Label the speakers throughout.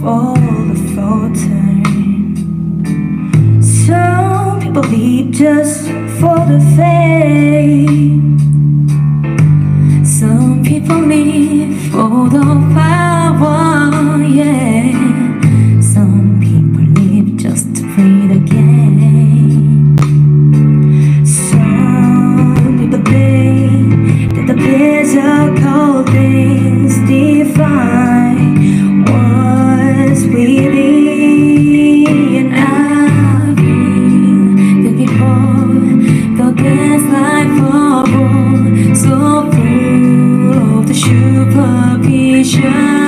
Speaker 1: for the fortune. Some people leave just for the fame. 这。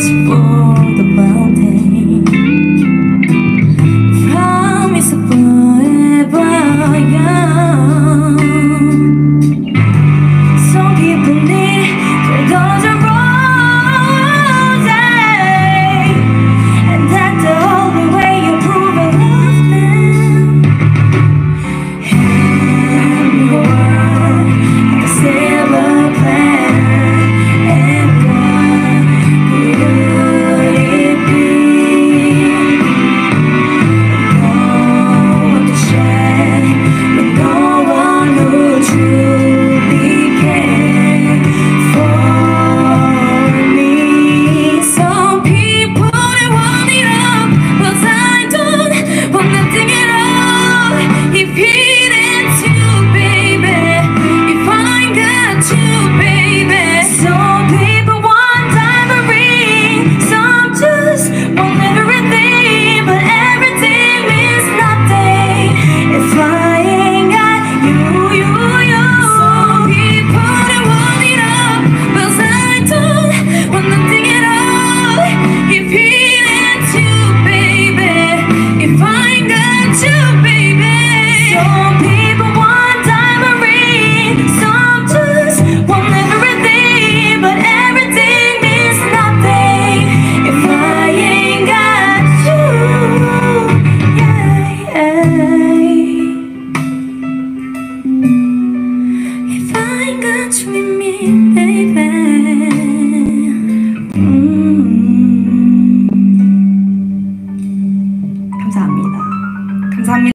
Speaker 1: for the